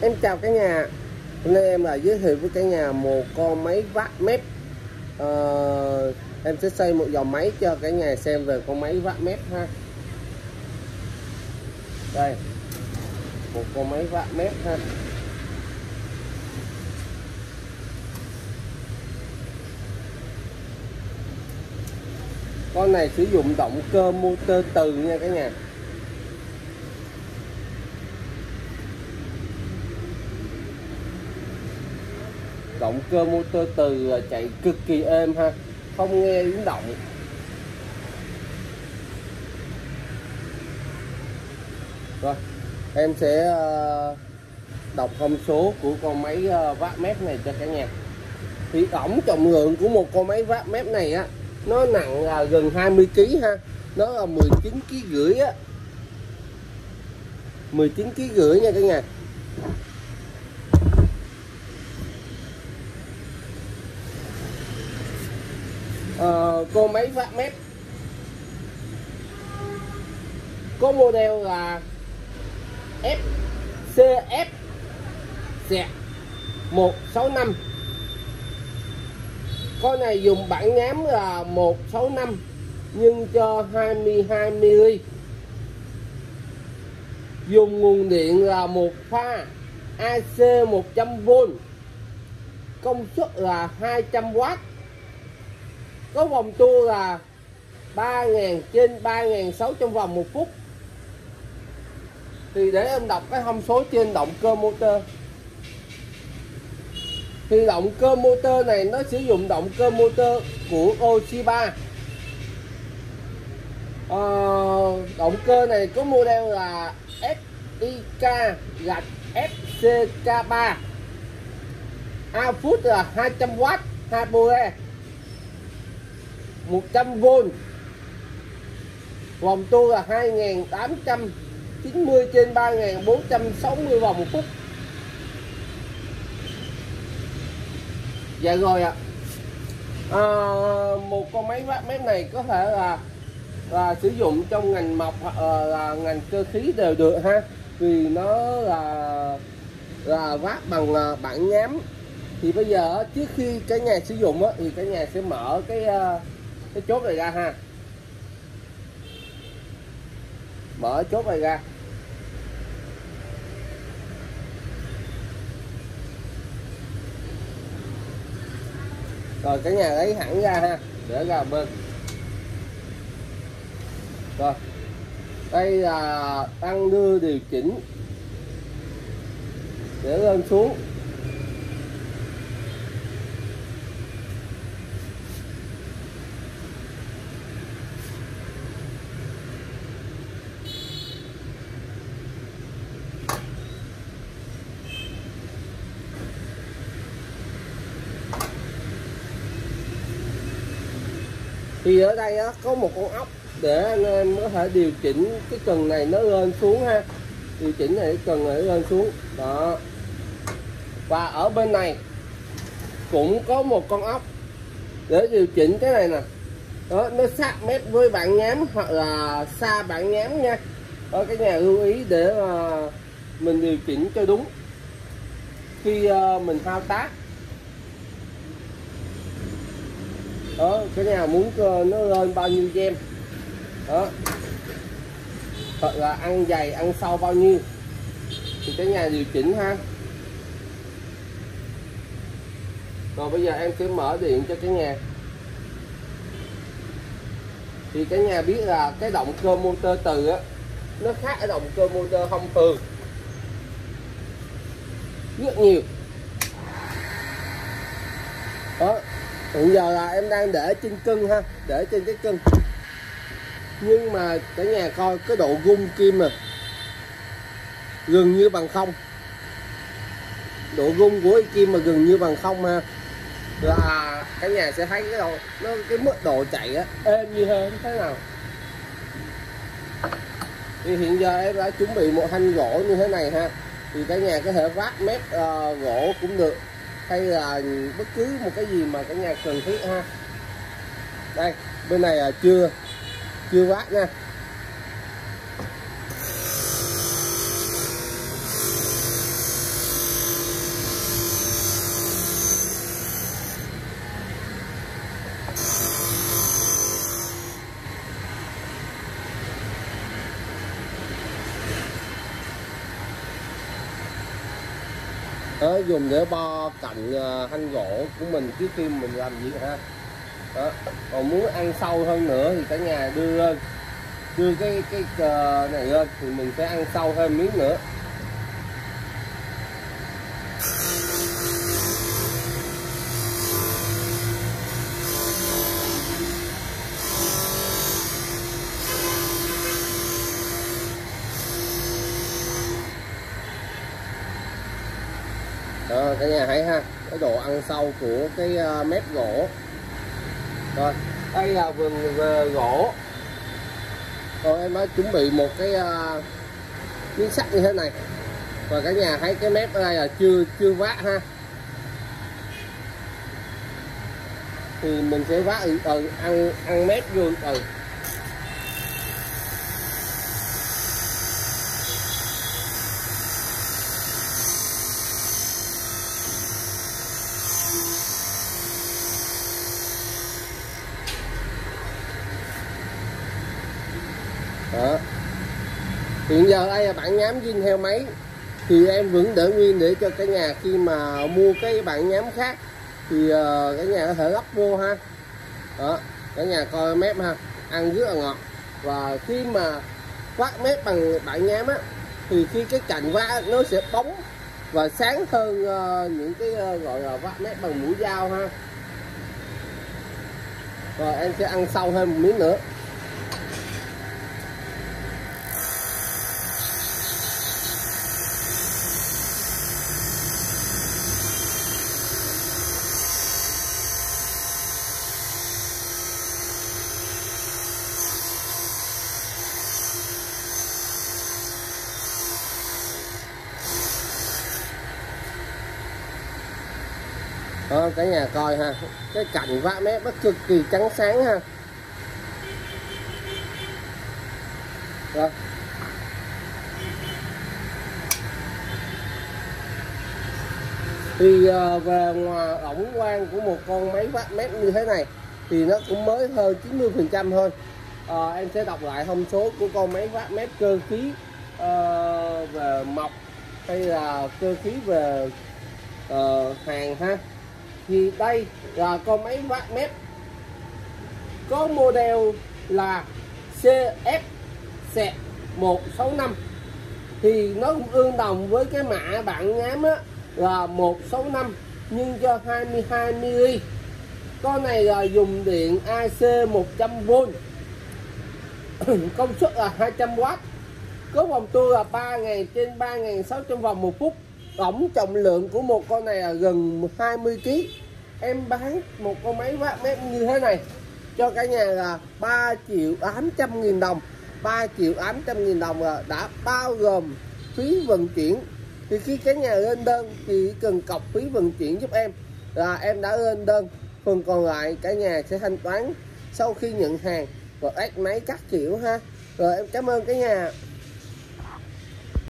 Em chào cả nhà. Hôm nay em lại giới thiệu với cả nhà một con máy vát mép. À, Em sẽ xây một dòng máy cho cả nhà xem về con máy vát mép ha. Đây Một con máy vát mép ha. Con này sử dụng động cơ motor từ nha cả nhà. Động cơ motor từ à, chạy cực kỳ êm ha. Không nghe tiếng động. Rồi, em sẽ à, đọc thông số của con máy à, vát mép này cho cả nhà. Thì tổng trọng lượng của một con máy vát mép này á, nó nặng là gần 20 kg ha. Nó là 19 kg rưỡi á. 19 kg rưỡi nha cả nhà. Uh, cô máy vạn mét. Có model là FCF dẹp 165 con này dùng bản nhám là 165 nhưng cho 22 mm dùng nguồn điện là một pha AC 100V công suất là 200W có vòng tua là 3.000 trên 3.600 vòng một phút. Thì để em đọc cái thông số trên động cơ motor. Thì động cơ motor này nó sử dụng động cơ motor của Toshiba. Ờ, động cơ này có model là SIK gạch FCK3 output là 200W 2 pole 100V vòng tua là 2890 trên 3460 vòng một phút. Dạ rồi ạ. À, một con máy vát mép này có thể là là sử dụng trong ngành mộc hoặc là ngành cơ khí đều được ha. Vì nó là là vát bằng là bản nhám thì bây giờ trước khi cái nhà sử dụng á, thì cái nhà sẽ mở cái à, cái chốt này ra ha. Mở chốt này ra. Rồi, cái nhà lấy hẳn ra ha, để ra bên. Rồi, đây là tăng đưa điều chỉnh để lên xuống. Thì ở đây á, có một con ốc để anh em có thể điều chỉnh cái cần này nó lên xuống ha. Điều chỉnh này cái cần này lên xuống. Đó. Và ở bên này cũng có một con ốc để điều chỉnh cái này nè. Đó nó sát mép với bạn nhám hoặc là xa bạn nhám nha. Ở cái nhà lưu ý để mà mình điều chỉnh cho đúng. Khi à, mình thao tác đó, cái nhà muốn nó lên bao nhiêu gem? Đó. Hoặc là ăn dày, ăn sâu bao nhiêu? Thì cái nhà điều chỉnh ha. Rồi bây giờ em sẽ mở điện cho cái nhà. Thì cái nhà biết là cái động cơ motor từ á, nó khác ở động cơ motor không thường. Rất nhiều. Đó hiện giờ là em đang để trên cân ha để trên cái cân. Nhưng mà cả nhà coi cái độ gung kim nè gần như bằng không. Độ gung của kim mà gần như bằng không ha. Là cả nhà sẽ thấy cái độ nó cái mức độ chạy á êm như hơn thế nào. Thì hiện giờ em đã chuẩn bị một thanh gỗ như thế này ha. Thì cả nhà có thể vát mép uh, gỗ cũng được hay là bất cứ một cái gì mà cả nhà cần thiết ha. Đây, bên này là chưa chưa vát nha. Đó, dùng để bo cạnh ờ, thanh gỗ của mình trước khi mình làm gì ha đó. Ờ, còn muốn ăn sâu hơn nữa thì cả nhà đưa lên đưa cái cái này lên thì mình sẽ ăn sâu thêm miếng nữa đó cả nhà thấy ha cái độ ăn sâu của cái uh, mép gỗ. Rồi. Đây là vườn gỗ. Rồi em đã chuẩn bị một cái uh, miếng sắt như thế này. Và cả nhà thấy cái mép ở đây là chưa chưa vát ha. Thì mình sẽ vát ừ, ừ ăn ăn mép vô ừ hiện giờ đây là bạn nhám zin theo máy thì em vẫn để nguyên để cho cả nhà khi mà mua cái bạn nhám khác. Thì ờ, cả nhà có thể lắp vô ha. Đó cả nhà coi mép ha. Ăn rất là ngọt. Và khi mà quát mép bằng bạn nhám á, thì khi cái cành vá nó sẽ bóng. Và sáng hơn ờ, những cái ờ, gọi là vắt mép bằng mũi dao ha. Rồi em sẽ ăn sâu thêm một miếng nữa. Đó cả nhà coi ha. Cái cạnh vá mép nó cực kỳ trắng sáng ha. Rồi. Thì ờ, về ngoài ổng quan của một con máy vát mét như thế này thì nó cũng mới hơn 90 phần trăm thôi. À, em sẽ đọc lại thông số của con máy vát mét cơ khí uh, về mọc hay là cơ khí về uh, hàng ha thì đây là con máy vát mép. Có model là CF 165 thì nó cũng ương đồng với cái mã bạn ngám á, là 165 nhưng cho 22 mm con này là dùng điện AC 100V công suất là 200W có vòng tua là 3 ngày trên 3.600 vòng một phút tổng trọng lượng của một con này là gần 20 kg em bán một con máy vát mép như thế này, cho cả nhà là 3 triệu 800 nghìn đồng. 3 triệu 800 nghìn đồng là đã bao gồm phí vận chuyển. Thì khi cái nhà lên đơn, thì cần cọc phí vận chuyển giúp em là em đã lên đơn. Phần còn lại cả nhà sẽ thanh toán sau khi nhận hàng. Và ép máy các kiểu ha. Rồi em cảm ơn cả nhà.